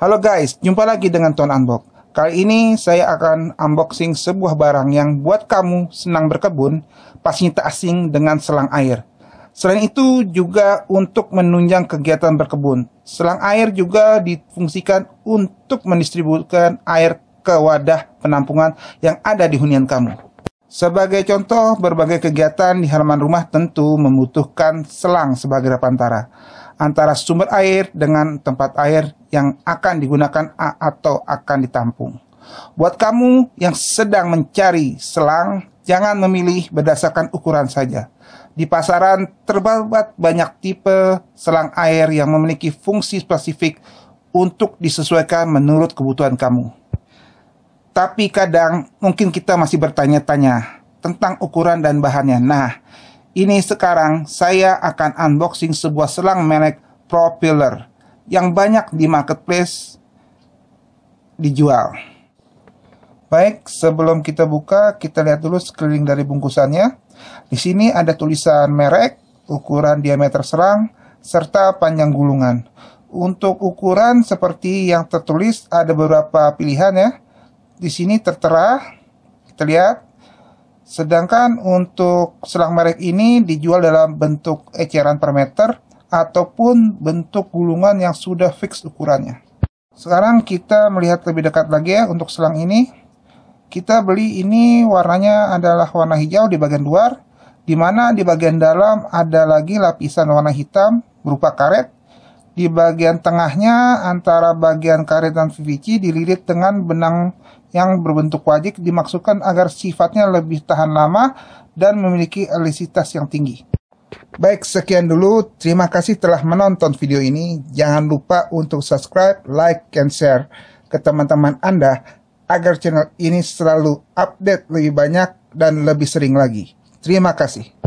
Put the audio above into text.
Halo guys, jumpa lagi dengan Tuan Unbox. Kali ini saya akan unboxing sebuah barang yang buat kamu senang berkebun, pastinya tak asing dengan selang air. Selain itu juga untuk menunjang kegiatan berkebun. Selang air juga difungsikan untuk mendistribusikan air ke wadah penampungan yang ada di hunian kamu. Sebagai contoh, berbagai kegiatan di halaman rumah tentu membutuhkan selang sebagai perantara antara sumber air dengan tempat air yang akan digunakan atau akan ditampung. Buat kamu yang sedang mencari selang, jangan memilih berdasarkan ukuran saja. Di pasaran terdapat banyak tipe selang air yang memiliki fungsi spesifik untuk disesuaikan menurut kebutuhan kamu. Tapi kadang mungkin kita masih bertanya-tanya tentang ukuran dan bahannya. Nah, ini sekarang saya akan unboxing sebuah selang merek Propeller yang banyak di marketplace dijual. Baik, sebelum kita buka, kita lihat dulu sekeliling dari bungkusannya. Di sini ada tulisan merek, ukuran diameter serang, serta panjang gulungan. Untuk ukuran seperti yang tertulis ada beberapa pilihan ya. Di sini tertera, kita lihat. Sedangkan untuk selang merek ini dijual dalam bentuk eceran per meter ataupun bentuk gulungan yang sudah fix ukurannya. Sekarang kita melihat lebih dekat lagi ya untuk selang ini. Kita beli ini warnanya adalah warna hijau di bagian luar, di mana di bagian dalam ada lagi lapisan warna hitam berupa karet. Di bagian tengahnya antara bagian karet dan PVC dililit dengan benang yang berbentuk wajik dimaksudkan agar sifatnya lebih tahan lama dan memiliki elastisitas yang tinggi. Baik, sekian dulu. Terima kasih telah menonton video ini. Jangan lupa untuk subscribe, like, and share ke teman-teman Anda agar channel ini selalu update lebih banyak dan lebih sering lagi. Terima kasih.